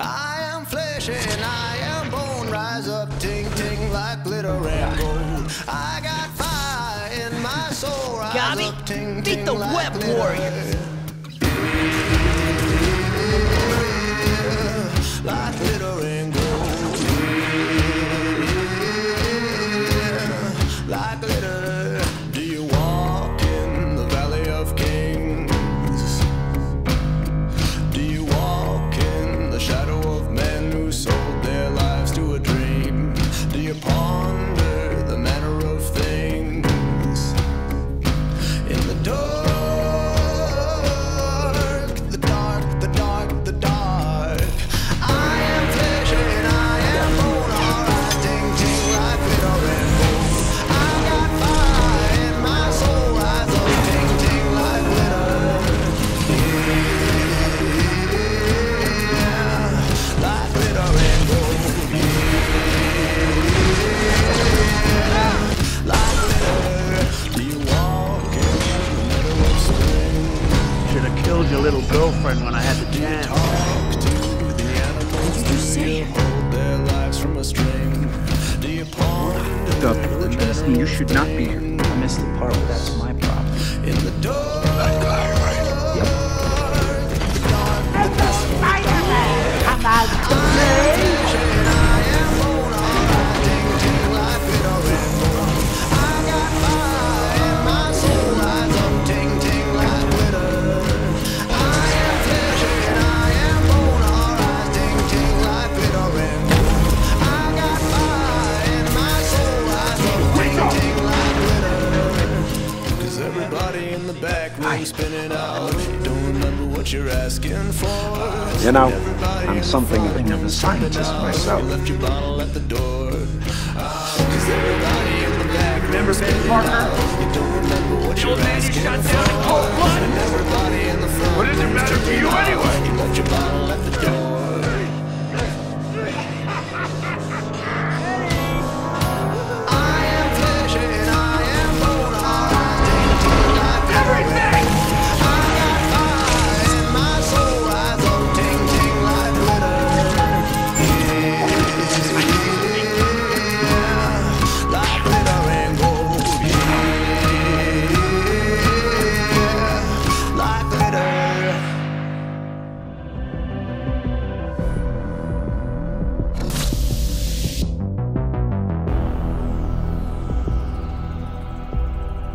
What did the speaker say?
I am flesh and I am bone. Rise up, ting ting like glitter and gold. I got fire in my soul. Rise Gabby, up, ting beat ting the like web glitter. warriors. Like glitter and gold. Like glitter. Should have killed your little girlfriend when I had the chance. Talk to the animals. did you hold their lives from a string? Do you ponder Look, Listen, you should not be here. I missed the part, but that's my problem. in the dark? Everybody in the back room spinning out. Don't remember what you're asking for. You know, I'm something of a scientist myself. Left your bottle at the door. Ah, Cause everybody in the back Remember Ben Parker? You don't remember what you're old man he asking for.